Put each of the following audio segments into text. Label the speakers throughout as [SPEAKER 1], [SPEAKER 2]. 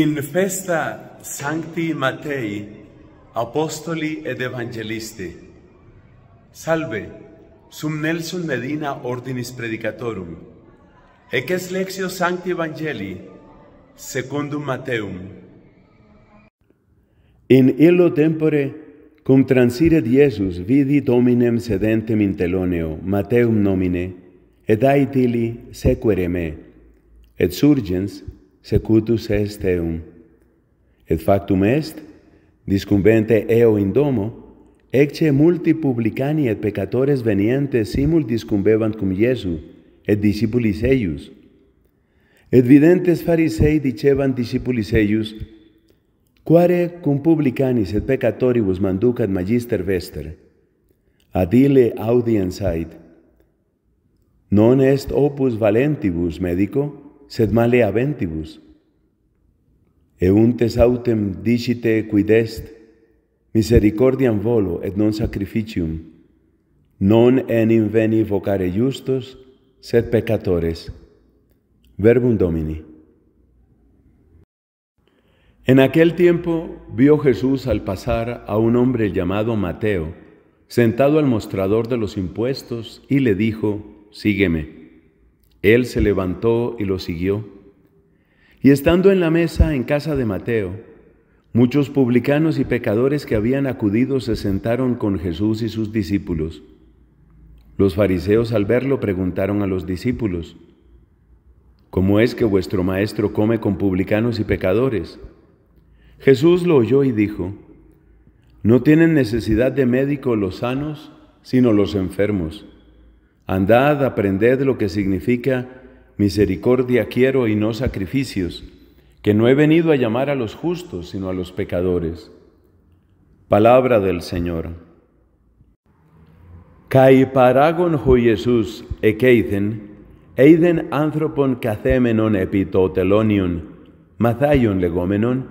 [SPEAKER 1] in festa Sancti Mattei, apostoli ed evangelisti. Salve, sum Nelson Medina ordinis predicatorum. Ec es lexio Sancti Evangelii, secundum Matteum.
[SPEAKER 2] In illo tempore, cum transiret Iesus vidi dominem sedentem in teloneo, Matteum nomine, et ait ili sequere me, et surgens, secutus est eum. Et factum est, discumbente eo in domo, ecce multi publicani et peccatores venientes simul discumbebant cum Iesu, et discipulis eius. Et videntes farisei dicebant discipulis eius, quare cum publicanis et peccatoribus manducat magister vester, ad ille audiens ait, non est opus valentibus medico, sed male aventibus. Euntes autem dicite quid est, misericordiam volo et non sacrificium, non enim veni vocare justos, sed peccatores. Verbum Domini. En aquel tiempo vio Jesús al pasar a un hombre llamado Mateo, sentado al mostrador de los impuestos, y le dijo, Sígueme. Él se levantó y lo siguió. Y estando en la mesa en casa de Mateo, muchos publicanos y pecadores que habían acudido se sentaron con Jesús y sus discípulos. Los fariseos al verlo preguntaron a los discípulos, ¿cómo es que vuestro maestro come con publicanos y pecadores? Jesús lo oyó y dijo, no tienen necesidad de médico los sanos, sino los enfermos. Andad, aprended lo que significa misericordia quiero y no sacrificios, que no he venido a llamar a los justos, sino a los pecadores. Palabra del Señor. Kai paragon ho Jesus ekeithen, eiden anthropon kathemenon epitotelonion, mathaion legomenon,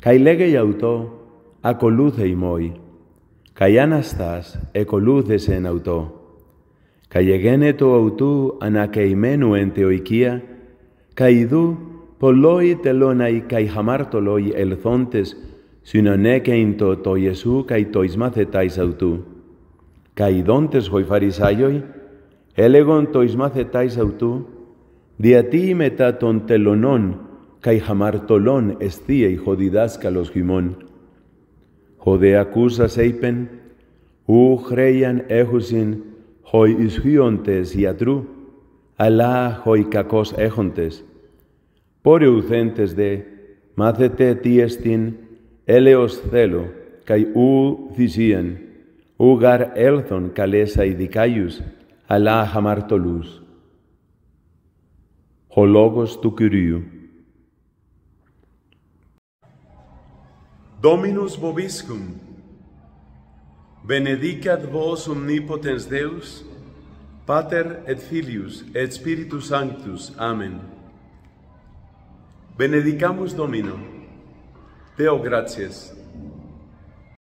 [SPEAKER 2] kai legei auto, acoluthei moi, kai anastas ecoluthes en auto. καιγένετο αυτού ανακαημένου εν θεοικία, καηδού πολλοί τελώναοι καί χαμάρτολοι ελθόντες, συνονέκαιν το το Ιεσού καί το εισμάθεταις αυτού. Καηδόντες οι Φαρισάιοι, έλεγον το εισμάθεταις αυτού, διατί μετά των τελωνών καί χαμαρτολών εστία η διδάσκαλος χυμών. Ο δε ακούσας είπεν, ου χρέιαν έχουσιν hoi ισχύοντες ιατρού, αλλά χοι κακός έχοντες. Πόρε ουδέντες δε, μάθετε τι εστίν, έλεος θέλω, καί ου θυσίαν, ου γαρ έλθον καλέσα ειδικάιους, αλλά χαμαρτωλούς. Ο λόγος του Κυρίου.
[SPEAKER 1] Dominus vobiscum. Benedicat vos omnipotens Deus, Pater et Filius et Spiritus Sanctus. Amen. Benedicamus Domino. Deo gratias.